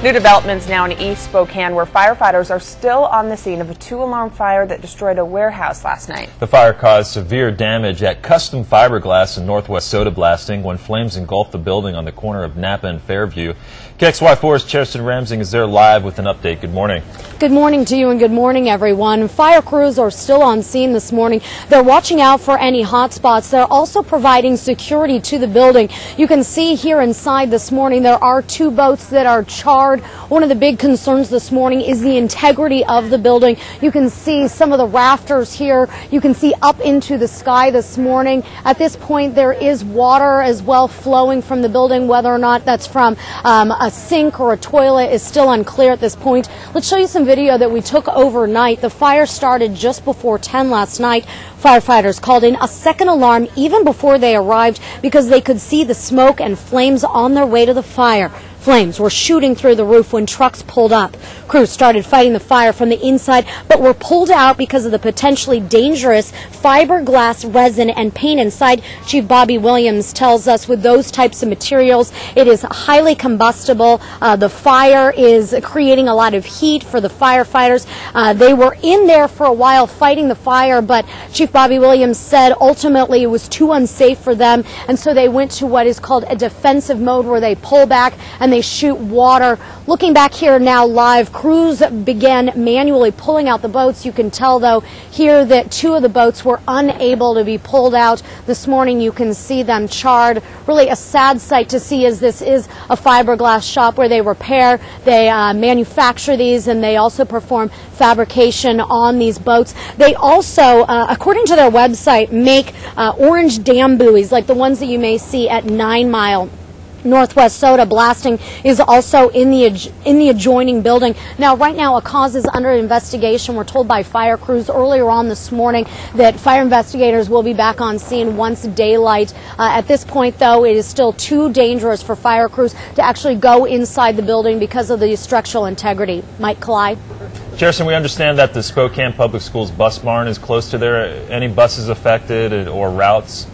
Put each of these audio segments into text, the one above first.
New developments now in East Spokane where firefighters are still on the scene of a two-alarm fire that destroyed a warehouse last night. The fire caused severe damage at Custom Fiberglass in Northwest Soda Blasting when flames engulfed the building on the corner of Napa and Fairview. KXLY4's Cheriston Ramsing is there live with an update. Good morning. Good morning to you and good morning everyone. Fire crews are still on scene this morning. They're watching out for any hot spots. They're also providing security to the building. You can see here inside this morning there are two boats that are one of the big concerns this morning is the integrity of the building. You can see some of the rafters here. You can see up into the sky this morning. At this point, there is water as well flowing from the building. Whether or not that's from um, a sink or a toilet is still unclear at this point. Let's show you some video that we took overnight. The fire started just before 10 last night. Firefighters called in a second alarm even before they arrived because they could see the smoke and flames on their way to the fire. Flames were shooting through the roof when trucks pulled up. Crews started fighting the fire from the inside, but were pulled out because of the potentially dangerous fiberglass resin and paint inside. Chief Bobby Williams tells us with those types of materials, it is highly combustible. Uh, the fire is creating a lot of heat for the firefighters. Uh, they were in there for a while fighting the fire, but Chief Bobby Williams said ultimately it was too unsafe for them, and so they went to what is called a defensive mode where they pull back and they shoot water. Looking back here now live, crews began manually pulling out the boats. You can tell though here that two of the boats were unable to be pulled out. This morning you can see them charred. Really a sad sight to see as this is a fiberglass shop where they repair, they uh, manufacture these and they also perform fabrication on these boats. They also, uh, according to their website, make uh, orange dam buoys like the ones that you may see at Nine Mile. Northwest Soda blasting is also in the in the adjoining building. Now, right now, a cause is under investigation. We're told by fire crews earlier on this morning that fire investigators will be back on scene once daylight. Uh, at this point, though, it is still too dangerous for fire crews to actually go inside the building because of the structural integrity. Mike Kalai. Cheriston, we understand that the Spokane Public Schools bus barn is close to there. Any buses affected or routes?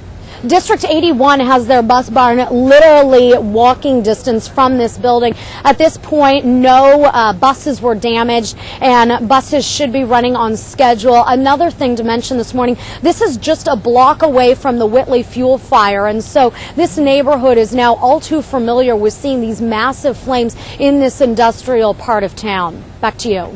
District 81 has their bus barn literally walking distance from this building. At this point, no uh, buses were damaged and buses should be running on schedule. Another thing to mention this morning, this is just a block away from the Whitley fuel fire. And so this neighborhood is now all too familiar with seeing these massive flames in this industrial part of town. Back to you.